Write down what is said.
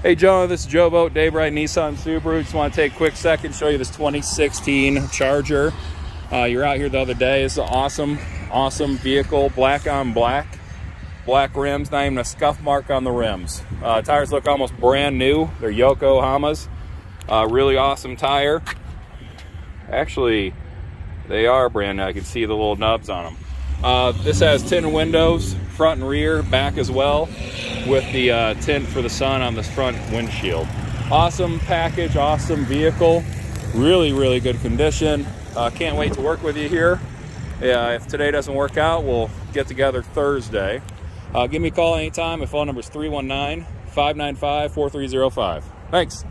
Hey Joe, this is Joe Vogt, Dave Wright, Nissan Subaru. Just want to take a quick second, show you this 2016 Charger. Uh, you're out here the other day. It's an awesome, awesome vehicle, black on black. Black rims, not even a scuff mark on the rims. Uh, tires look almost brand new. They're Yokohamas. Uh, really awesome tire. Actually, they are brand new. I can see the little nubs on them. Uh, this has tinted windows, front and rear, back as well with the uh, tint for the sun on this front windshield. Awesome package, awesome vehicle, really, really good condition. Uh, can't wait to work with you here. Yeah, if today doesn't work out, we'll get together Thursday. Uh, give me a call anytime. My phone number is 319 595 4305. Thanks.